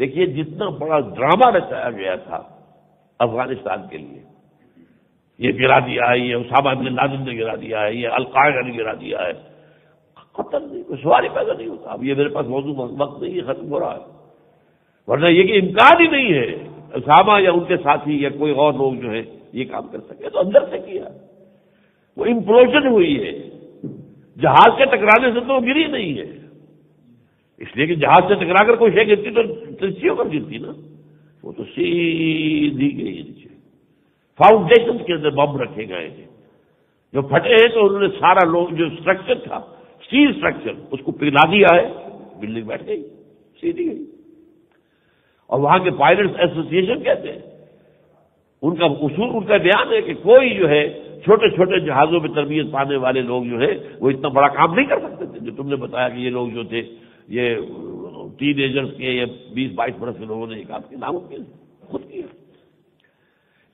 دیکھیے، جتنا بڑا ڈرامہ رچایا گیا تھا افغانستان کے لیے، یہ گرا دیا ہے یہ اسامہ بن لادن نے گرا دیا ہے یہ القاعدہ نے گرا دیا ہے ختم نہیں، کوئی پیدا نہیں ہوتا۔ اب یہ میرے پاس موضوع وقت نہیں ہے، ختم ہو رہا ہے۔ ورنہ یہ کہ امکان ہی نہیں ہے، اسامہ یا ان کے ساتھی یا کوئی اور لوگ جو ہے یہ کام کر سکے۔ تو اندر سے کیا۔ وہ امپلوژن ہوئی ہے۔ جہاز کے ٹکرانے سے تو وہ گری نہیں ہے۔ اس لیے کہ جہاز سے ٹکرا کر کوئی شے گرتی تو ترچیوں پر گرتی نا۔ وہ تو سیدھی گئی نیچے فاؤنڈیشن کے اندر بم رکھے گئے ہیں۔ جو پھٹے ہیں تو انہوں نے سارا لوگ جو اسٹرکچر تھا اسٹیل اسٹرکچر اس کو پگھلا دیا ہے۔ بلڈنگ بیٹھ گئی، سیدھی گئی۔ اور وہاں کے پائلٹس ایسوسیشن کہتے ہیں، ان کا اصول، ان کا بیان ہے کہ کوئی جو ہے، چھوٹے چھوٹے جہازوں میں تربیت پانے والے لوگ جو ہے وہ اتنا بڑا کام نہیں کر سکتے تھے۔ جو تم نے بتایا کہ یہ لوگ جو تھے یہ ٹین ایجرس کے یا بیس بائیس برس کے لوگوں نے ایک آپ کے نام خود کیا۔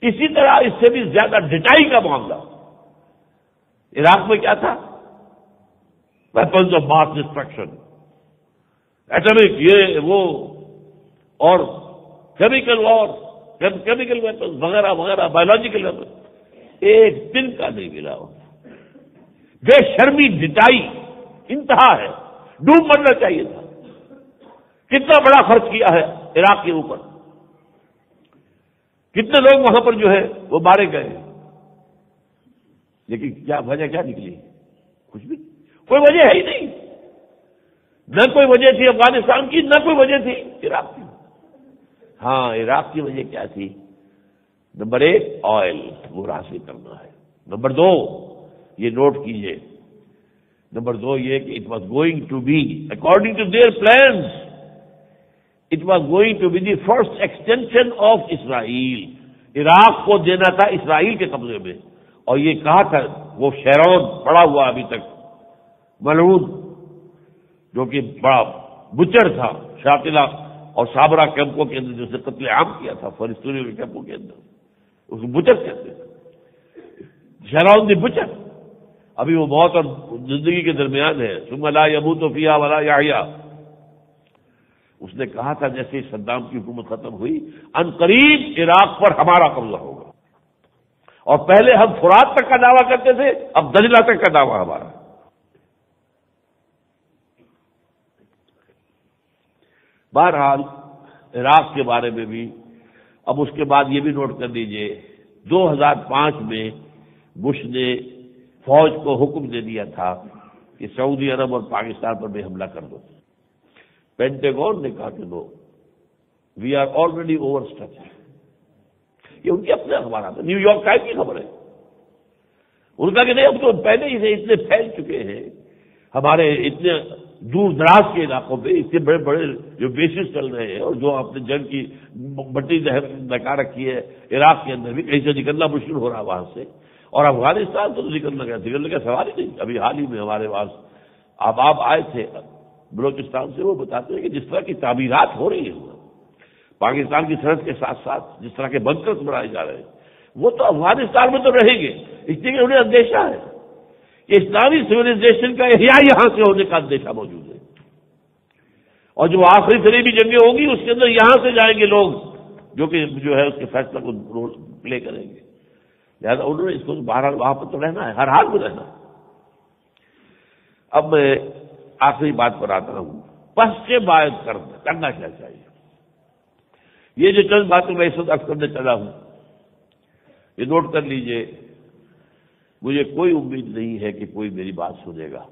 اسی طرح اس سے بھی زیادہ ڈٹائی کا معاملہ۔ عراق میں کیا تھا؟ Weapons of mass destruction atomic یہ وہ، اور کیمیکل وار کیمیکل ویپن وغیرہ وغیرہ بایولوجیکل ویپن ایک دن کا نہیں ملا۔ بے شرمی، ڈٹائی، انتہا ہے۔ ڈوب مرنا چاہیے تھا۔ کتنا بڑا خرچ کیا ہے عراق کے اوپر۔ کتنے لوگ وہاں پر جو ہے وہ مارے گئے۔ لیکن کیا وجہ کیا نکلی؟ کچھ بھی۔ کوئی وجہ ہے ہی نہیں۔ نہ کوئی وجہ تھی افغانستان کی، نہ کوئی وجہ تھی عراق کی۔ ہاں عراق کی وجہ کیا تھی؟ نمبر ایک، آئل۔ وہ حاصل کرنا ہے۔ نمبر دو، یہ نوٹ کیجیے۔ نمبر دو یہ کہ it was going to be according to their plans it was going to be the first extension of Israel Iraq کو دینا تھا اسرائیل کے قبضے میں. اور یہ کہا تھا، وہ شہرون پڑا ہوا ابھی تک. ملعود جو کہ بڑا بچر تھا شاطلہ اور سابرا کیمپوں کے اندر، جسے قتل عام کیا تھا، فلسطینی کیمپوں کے اندر. اس کو بچر کہتے تھے. شہرون دی بچر ابھی وہ موت اور زندگی کے درمیان ہے سم لا یبو تو فیا ولا یا اس نے کہا تھا جیسے صدام کی حکومت ختم ہوئی، ان قریب عراق پر ہمارا قبضہ ہوگا۔ اور پہلے ہم فرات تک کا دعویٰ کرتے تھے، اب دجلہ تک کا دعویٰ ہمارا۔ بہرحال، عراق کے بارے میں بھی اب اس کے بعد یہ بھی نوٹ کر دیجیے دو ہزار پانچ میں بش نے فوج کو حکم دے دیا تھا کہ سعودی عرب اور پاکستان پر بھی حملہ کر دو۔ پینٹیگون نے کہا کہ though we are already overstretch یہ ان کے اپنے اخبارات نیو یارک ٹائم کی خبر ہے۔ ان کا کہ نہیں اب تو پہلے ہی سے اتنے پھیل چکے ہیں۔ ہمارے اتنے دور دراز کے علاقوں پہ اتنے بڑے بڑے جو بیسز چل رہے ہیں اور جو اپنے جنگ کی بٹی نکار رکھی ہے، عراق کے اندر بھی کہیں سے نکلنا مشکل ہو رہا ہے وہاں سے۔ اور افغانستان تو نکلنا گیا نکلنے کا سوال ہی نہیں۔ ابھی حال ہی میں ہمارے پاس اب آپ آئے تھے، بلوچستان سے وہ بتاتے ہیں کہ جس طرح کی تعمیرات ہو رہی ہیں، پاکستان کی سرحد کے ساتھ ساتھ جس طرح کے بنکرس بنائے جا رہے ہیں، وہ تو افغانستان میں تو رہیں گے۔ اس لیے کہ انہیں اندیشہ ہے کہ اسلامی سولیزیشن کا احیاء یہاں سے ہونے کا اندیشہ موجود ہے۔ اور جو آخری قریبی جنگیں ہوں گی، اس کے اندر یہاں سے جائیں گے لوگ، جو کہ جو ہے اس کے فیصلہ کو رول پلے کریں گے۔ لہٰذا انہوں نے اس کو باہر وہاں پر تو رہنا ہے، ہر حال میں رہنا ہے۔ اب میں آخری بات پر آتا ہوں۔ پس سے باعث کرنا کرنا کیا چاہیے؟ یہ جو چند باتیں میں اس وقت کرنے چلا ہوں، یہ نوٹ کر لیجیے، مجھے کوئی امید نہیں ہے کہ کوئی میری بات سنے گا۔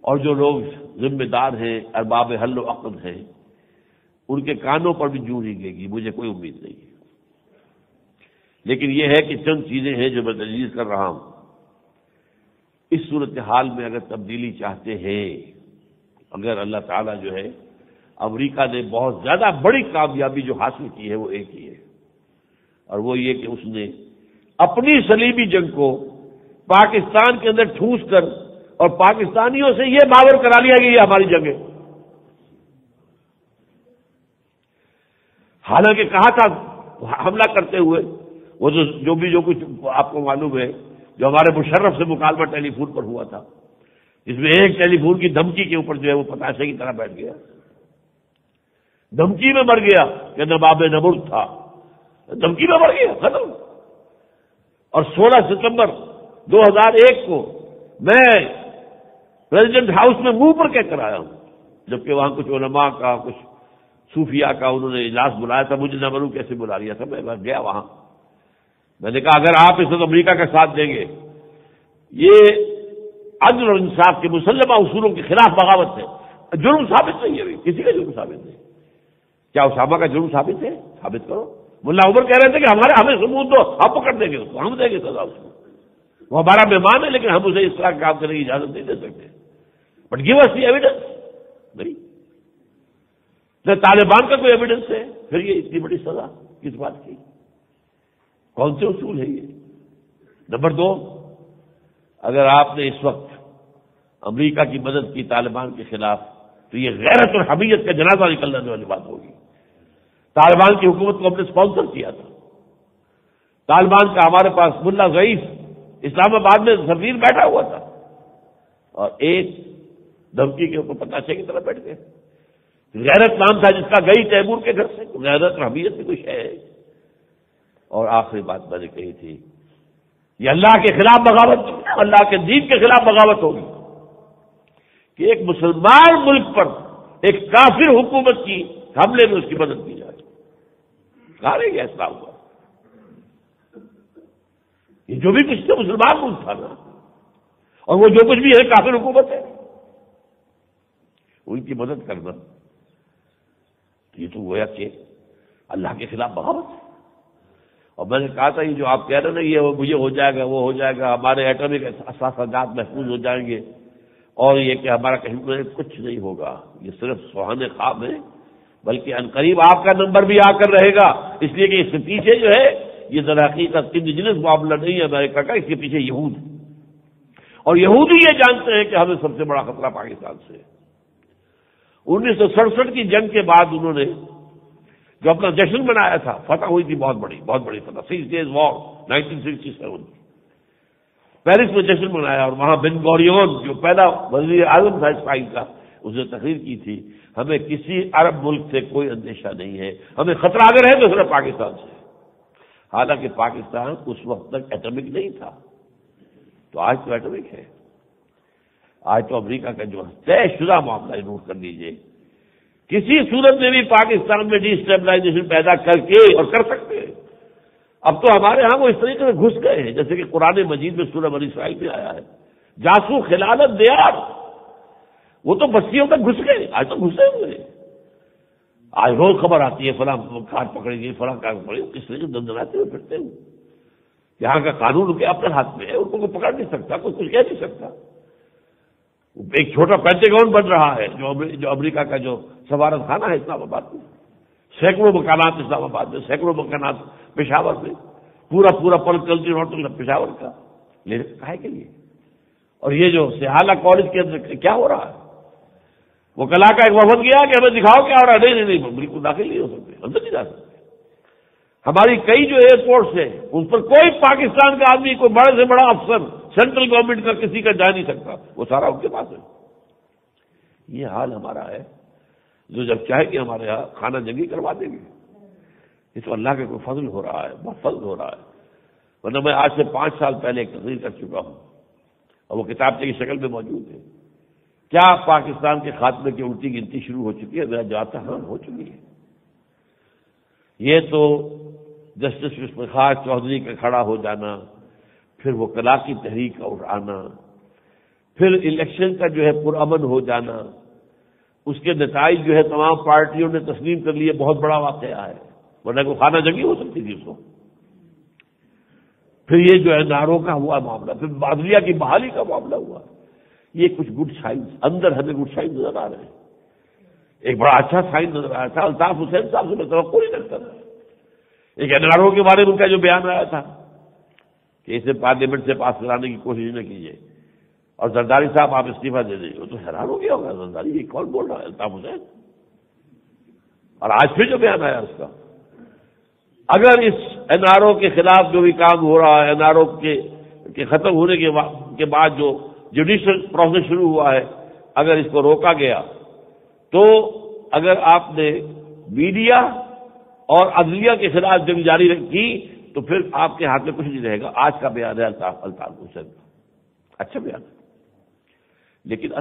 اور جو لوگ ذمہ دار ہیں، ارباب حل و عقد ہیں، ان کے کانوں پر بھی جوں گے گی، مجھے کوئی امید نہیں۔ ہے لیکن یہ ہے کہ چند چیزیں ہیں جو میں تجویز کر رہا ہوں۔ اس صورت حال میں اگر تبدیلی چاہتے ہیں، اگر اللہ تعالیٰ جو ہے امریکہ نے بہت زیادہ بڑی کامیابی جو حاصل کی ہے، وہ ایک ہی ہے۔ اور وہ یہ کہ اس نے اپنی سلیبی جنگ کو پاکستان کے اندر ٹھوس کر اور پاکستانیوں سے یہ باور کرا لیا کہ یہ ہماری جنگ ہے۔ حالانکہ کہا تھا حملہ کرتے ہوئے؟ وہ جو جو بھی جو کچھ آپ کو معلوم ہے، جو ہمارے مشرف سے مکالمہ ٹیلی فون پر ہوا تھا، اس میں ایک ٹیلی فون کی دھمکی کے اوپر جو ہے وہ پتاشے کی طرح بیٹھ گیا۔ دھمکی میں مر گیا کہ نباب نبر تھا۔ دھمکی میں مر گیا، ختم۔ اور سولہ ستمبر دو ہزار ایک کو میں پریزیڈنٹ ہاؤس میں منہ پر کہہ کر آیا ہوں، جبکہ وہاں کچھ علماء کا، کچھ صوفیہ کا انہوں نے اجلاس بلایا تھا، مجھے نہ کیسے بلا لیا تھا، میں گیا وہاں۔ میں نے کہا، اگر آپ اس وقت امریکہ کا ساتھ دیں گے، یہ عدل اور انصاف کے مسلمہ اصولوں کے خلاف بغاوت ہے۔ جرم ثابت نہیں ہے کسی کا جرم ثابت نہیں۔ کیا اسامہ کا جرم ثابت ہے؟ ثابت کرو۔ ملا عمر کہہ رہے تھے کہ ہمارے ہمیں ثبوت دو آپ پکڑ دیں گے اس کو، ہم دیں گے سزا اس کو۔ وہ ہمارا مہمان ہے، لیکن ہم اسے اس طرح کام کرنے کی اجازت نہیں دے سکتے۔ بٹ گیو اس ایویڈنس نہیں طالبان کا کوئی ایویڈنس ہے، پھر یہ اتنی بڑی سزا کس بات کی؟ کون سے اصول ہے یہ؟ نمبر دو، اگر آپ نے اس وقت امریکہ کی مدد کی طالبان کے خلاف تو یہ غیرت اور حمیت کا جنازہ نکلنے والی بات ہوگی۔ طالبان کی حکومت کو ہم نے اسپانسر کیا تھا۔ طالبان کا ہمارے پاس ملا ضعیف اسلام آباد میں سفیر بیٹھا ہوا تھا۔ اور ایک دھمکی کے اوپر پتاشے کی طرف بیٹھ گئے غیرت نام تھا جس کا گئی تیمور کے گھر سے۔ غیرت رحمیت کی کچھ ہے۔ اور آخری بات میں نے کہی تھی، یہ اللہ کے خلاف بغاوت اللہ کے دین کے خلاف بغاوت ہوگی۔ کہ ایک مسلمان ملک پر ایک کافر حکومت کی حملے میں اس کی مدد کی جائے۔ کہا رہے اسلام ہوا یہ جو بھی کچھ تھا، مسلمان ملک تھا نا۔ اور وہ جو کچھ بھی ہے، کافر حکومت ہے۔ ان کی مدد کرنا۔ یہ تو گویا کہ اللہ کے خلاف بغاوت ہے۔ اور میں نے کہا تھا یہ جو آپ کہہ رہے نا، یہ مجھے ہو جائے گا، وہ ہو جائے گا، ہمارے ایٹمک اثاثات محفوظ ہو جائیں گے۔ اور یہ کہ ہمارا کہیں میں کچھ نہیں ہوگا، یہ صرف سہانے خواب ہے، بلکہ ان قریب آپ کا نمبر بھی آ کر رہے گا۔ اس لیے کہ اس کے پیچھے جو ہے، یہ ذرا حقیقت انڈیجنس معاملہ نہیں ہے۔ امریکہ کا اس کے پیچھے یہود اور یہود ہی یہ جانتے ہیں کہ ہمیں سب سے بڑا خطرہ پاکستان سے۔ انیس سو سڑسٹھ کی جنگ کے بعد انہوں نے جو اپنا جشن منایا تھا، فتح ہوئی تھی بہت بڑی بہت بڑی فتح۔ Six days war nineteen sixty seven Paris میں جشن منایا اور وہاں بن گوریون، جو پہلا وزیر اعظم تھا اسرائیل کا، اس نے تقریر کی تھی، ہمیں کسی عرب ملک سے کوئی اندیشہ نہیں ہے۔ ہمیں خطرہ اگر ہے تو صرف پاکستان سے۔ حالانکہ پاکستان اس وقت تک ایٹمک نہیں تھا۔ تو آج تو ایٹمک ہے۔ آج تو امریکہ کا جو طے شدہ معاملہ نوٹ کر لیجیے کسی صورت میں بھی پاکستان میں ڈی اسٹیبلائزیشن پیدا کر کے اور کر سکتے ہیں۔ اب تو ہمارے ہاں وہ اس طریقے سے گھس گئے ہیں، جیسے کہ قرآن مجید میں سورہ بنی اسرائیل میں آیا ہے۔ جاسو خلالت دیار۔ وہ تو بستیوں تک گھس گئے، آج تو گھسے ہوئے آج روز خبر آتی ہے، فلاں کار پکڑے گی فلاں کار پکڑے گی کس طریقے دندناتے ہوئے پھرتے ہوئے یہاں کا قانون کے اپنے ہاتھ میں ہے؟ ان کو کوئی پکڑ نہیں سکتا، کوئی کچھ کہہ نہیں سکتا۔ ایک چھوٹا پینٹیگون بن رہا ہے، جو امریکہ کا جو سوارت خانہ ہے، اسلام آباد میں۔ سینکڑوں مکانات اسلام آباد میں، سینکڑوں مکانات پشاور میں۔ پورا پورا پل کلچر ہوٹل پشاور کا۔ کہے کے لیے اور یہ جو سہالا کالج کے اندر کیا ہو رہا ہے؟ وہ کلا کا ایک وفد گیا کہ ہمیں دکھاؤ کیا ہو رہا ہے۔ نہیں نہیں نہیں، بالکل داخل نہیں ہو سکتے، اندر نہیں جا سکتے۔ ہماری کئی جو ایئرپورٹس ہیں، ان پر کوئی پاکستان کا آدمی، کوئی بڑے سے بڑا افسر سینٹرل گورنمنٹ کا کسی کا جا نہیں سکتا، وہ سارا ان کے پاس ہے۔ یہ حال ہمارا ہے۔ جو جب چاہے کہ ہمارے یہاں کھانا جنگی کروا دیں گے اس اللہ کا کوئی فضل ہو رہا ہے، بہت فضل ہو رہا ہے۔ ورنہ میں آج سے پانچ سال پہلے ایک تقریر کر چکا ہوں۔ اور وہ کتاب کی شکل میں موجود ہے۔ کیا پاکستان کے خاتمے کی الٹی گنتی شروع ہو چکی ہے؟ میرا جاتا ہاں ہو چکی ہے۔ یہ تو جسٹس وشمخار چودھری کا کھڑا ہو جانا پھر وہ کلا کی تحریک کا اٹھانا پھر الیکشن کا جو ہے پرامن ہو جانا، اس کے نتائج جو ہے تمام پارٹیوں نے تسلیم کر لیے، بہت بڑا واقعہ ہے۔ ورنہ کو خانہ جنگی ہو سکتی تھی اس کو پھر یہ جو ہے ناروں کا ہوا معاملہ، پھر بادلیا کی بحالی کا معاملہ ہوا۔ یہ کچھ گڈ سائنس، اندر ہمیں گڈ سائنس نظر آ رہے ہیں۔ ایک بڑا اچھا سائن نظر آیا تھا، الطاف حسین صاحب سے میں توقع نہیں کرتا تھا۔ ایک این آر او کے بارے میں ان کا جو بیان آیا تھا۔ کہ اسے پارلیمنٹ سے پاس کرانے کی کوشش نہ کیجیے اور زرداری صاحب آپ استعفیٰ دے دیں۔ وہ تو حیران ہو گیا ہوگا۔ زرداری یہ کون بول رہا ہے؟ الطاف حسین۔ اور آج پھر جو بیان آیا اس کا۔ اگر اس این آر او کے خلاف جو بھی کام ہو رہا ہے، این آر او کے ختم ہونے کے بعد جو جوڈیشل پروسیس شروع ہوا ہے، اگر اس کو روکا گیا، تو اگر آپ نے میڈیا اور عدلیہ کے خلاف جنگ جاری کی تو پھر آپ کے ہاتھ میں کچھ نہیں رہے گا۔ آج کا بیان ہے، الطاف الطاف حسین کا۔ اچھا بیان ہے۔ لیکن